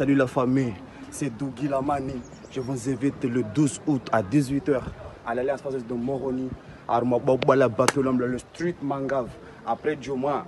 Salut la famille, c'est Dougie Lamani. Je vous invite le 12 août à 18h à l'Alliance française de Moroni, à Armababala Batolom, le street Mangave, après Joma.